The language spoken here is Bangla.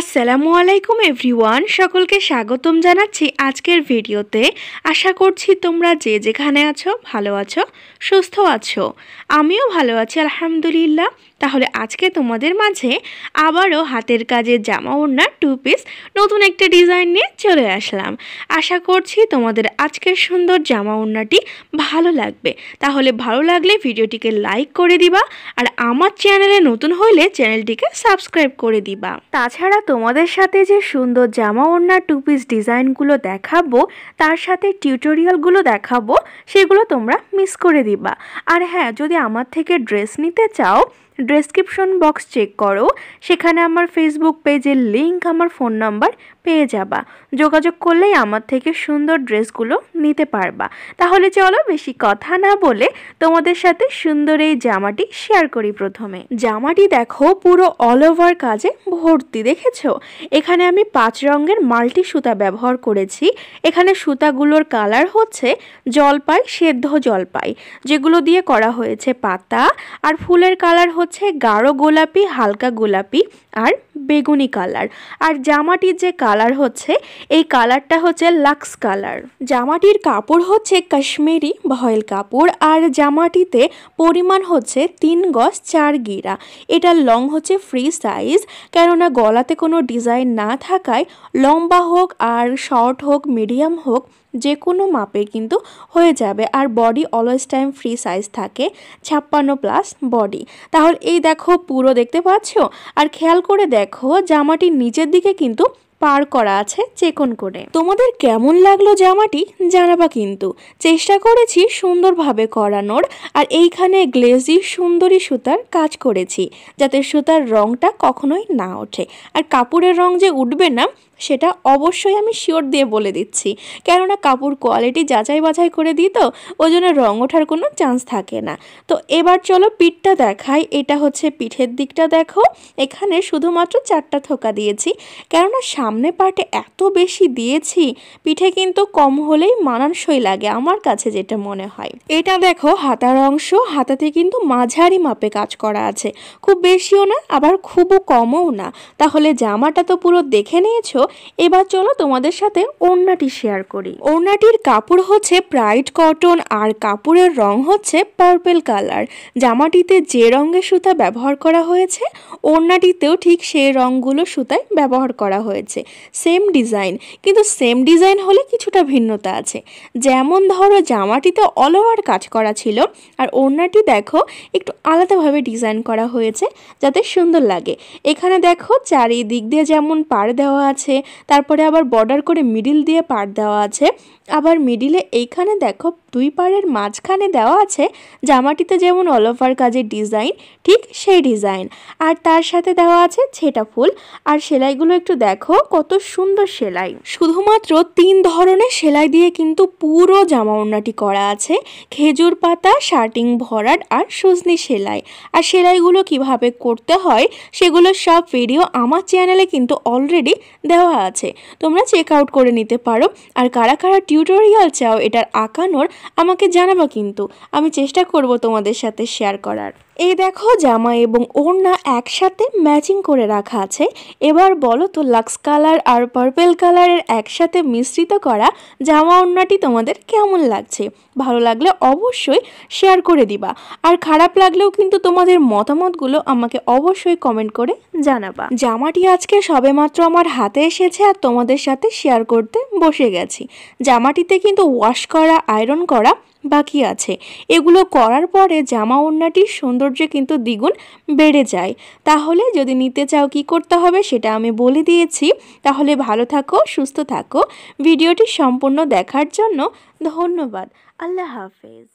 আসসালামু আলাইকুম এভরিওয়ান, সকলকে স্বাগতম জানাচ্ছি আজকের ভিডিওতে। আশা করছি তোমরা যে যেখানে আছো ভালো আছো, সুস্থ আছো। আমিও ভালো আছি, আলহামদুলিল্লাহ। তাহলে আজকে তোমাদের মাঝে আবারও হাতের কাজের জামা ওড়নার টু পিস নতুন একটা ডিজাইন নিয়ে চলে আসলাম। আশা করছি তোমাদের আজকের সুন্দর জামা ওড়নাটি ভালো লাগবে। তাহলে ভালো লাগলে ভিডিওটিকে লাইক করে দিবা আর আমার চ্যানেলে নতুন হইলে চ্যানেলটিকে সাবস্ক্রাইব করে দিবা। তাছাড়া তোমাদের সাথে যে সুন্দর জামা ওড়না টু পিস ডিজাইনগুলো দেখাবো, তার সাথে টিউটোরিয়ালগুলো দেখাবো, সেগুলো তোমরা মিস করে দিবা। আর হ্যাঁ যদি আমার থেকে ড্রেস নিতে চাও ডেসক্রিপশন বক্স চেক করো। সেখানে আমার ফেসবুক পেজের লিংক আমার ফোন নাম্বার পেয়ে যাবা। যোগাযোগ করলেই আমার থেকে সুন্দর ড্রেসগুলো নিতে পারবা। তাহলে চলো বেশি কথা না বলে তোমাদের সাথে সুন্দর এই জামাটি শেয়ার করি প্রথমে। জামাটি দেখো পুরো অল ওভার কাজে ভর্তি, দেখেছ? এখানে আমি পাঁচ রঙের মাল্টি সুতা ব্যবহার করেছি। এখানে সুতাগুলোর কালার হচ্ছে জলপাই, সেদ্ধ জলপাই, যেগুলো দিয়ে করা হয়েছে পাতা। আর ফুলের কালার হচ্ছে গাঢ় গোলাপি, হালকা গোলাপি আর বেগুনি কালার। আর জামাটির যে কালার হচ্ছে, এই কালারটা হচ্ছে লাক্স কালার। জামাটির কাপড় হচ্ছে কাশ্মীরি ভয়েল কাপড় আর জামাটিতে পরিমাণ হচ্ছে তিন গজ চার গিরা। এটার লং হচ্ছে ফ্রি সাইজ, কেননা গলাতে কোনো ডিজাইন না থাকায় লম্বা হোক আর শর্ট হোক, মিডিয়াম হোক যে কোনো মাপে কিন্তু হয়ে যাবে। আর body always time free size থাকে, ছাপ্পান্ন প্লাস বডি। তাহলে এই দেখো পুরো দেখতে পাচ্ছ? আর খেয়াল করে দেখো জামাটির নিচের দিকে কিন্তু পার করা আছে চেকন করে। তোমাদের কেমন লাগল জামাটি? জানাবা কিন্তু। চেষ্টা করেছি সুন্দরভাবে করানোর, আর এইখানে গ্লেজি সুন্দরী সুতার কাজ করেছি, যাতে সুতার রংটা কখনোই না ওঠে। আর কাপড়ের রং যে উঠবে না সেটা অবশ্যই আমি শিওর দিয়ে বলে দিচ্ছি। কেননা কাপড় কোয়ালিটি যাচাই বাছাই করে দিই তো, ওই জন্য রঙ ওঠার কোনো চান্স থাকে না। তো এবার চলো পিঠটা দেখাই। এটা হচ্ছে পিঠের দিকটা দেখো। এখানে শুধুমাত্র চারটা থোকা দিয়েছি। কেননা সামনে পার্টে এত বেশি দিয়েছি, পিঠে কিন্তু কম হলেই মানানসই লাগে আমার কাছে যেটা মনে হয়। এটা দেখো হাতার অংশ, হাতাতে কিন্তু মাঝারি মাপে কাজ করা আছে। খুব বেশিও না, আবার খুবও কমও না। তাহলে জামাটা তো পুরো দেখে নিয়েছো এবার চলো তোমাদের সাথে ওড়নাটি শেয়ার করি। ওড়নাটির কাপড় হচ্ছে প্রাইড কটন আর কাপড়ের রং হচ্ছে পার্পেল কালার জামাটিতে যে রঙের সুতা ব্যবহার করা হয়েছে, ওড়নাটিতেও ঠিক সেই রঙগুলো সুতায় ব্যবহার করা হয়েছে। সেম ডিজাইন কিন্তু সেম ডিজাইন হলে কিছুটা ভিন্নতা আছে। যেমন ধরো জামাটিতে অল ওভার কাজ করা ছিল, আর ওড়নাটি দেখো একটু আলাদাভাবে ডিজাইন করা হয়েছে, যাতে সুন্দর লাগে। এখানে দেখো চারিদিক দিয়ে যেমন পাড় দেওয়া আছে তারপরে আবার বর্ডার করে মিডিল দিয়ে পার দেওয়া আছে। আবার মিডিলে এইখানে দেখো দুই পাড়ের মাঝখানে দেওয়া আছে, জামাটিতে যেমন অল ওভার কাজের ডিজাইন ঠিক সেই ডিজাইন আর তার সাথে দেওয়া আছে ছেটা ফুল। আর সেলাইগুলো একটু দেখো, কত সুন্দর সেলাই। শুধুমাত্র তিন ধরনের সেলাই দিয়ে কিন্তু পুরো জামা ওড়নাটি করা আছে। খেজুর পাতা, শার্টিং ভরাট আর সজনি সেলাই। আর সেলাইগুলো কীভাবে করতে হয়, সেগুলো সব ভিডিও আমার চ্যানেলে কিন্তু অলরেডি দেওয়া আছে। তোমরা চেক আউট করে নিতে পারো। আর কারা কারা টিউটোরিয়াল চাও এটার আঁকানোর, আমাকে জানাবা কিন্তু। আমি চেষ্টা করব তোমাদের সাথে শেয়ার করার। এই দেখো, জামা এবং ওড়না একসাথে ম্যাচিং করে রাখা আছে। এবার বলো তো লাক্স কালার আর পার্পেল কালারের একসাথে মিশ্রিত করা জামা ওড়নাটি তোমাদের কেমন লাগছে? ভালো লাগলে অবশ্যই শেয়ার করে দিবা। আর খারাপ লাগলেও কিন্তু তোমাদের মতামতগুলো আমাকে অবশ্যই কমেন্ট করে জানাবা। জামাটি আজকে সবেমাত্র আমার হাতে এসেছে আর তোমাদের সাথে শেয়ার করতে বসে গেছি। জামাটিতে কিন্তু ওয়াশ করা আয়রন করা বাকি আছে। এগুলো করার পরে জামা ওড়নাটির সৌন্দর্য কিন্তু দ্বিগুণ বেড়ে যায়। তাহলে যদি নিতে চাও কি করতে হবে সেটা আমি বলে দিয়েছি। তাহলে ভালো থাকো, সুস্থ থাকো। ভিডিওটি সম্পূর্ণ দেখার জন্য ধন্যবাদ। আল্লাহ হাফেজ।